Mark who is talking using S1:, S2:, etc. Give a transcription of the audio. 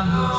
S1: Amen.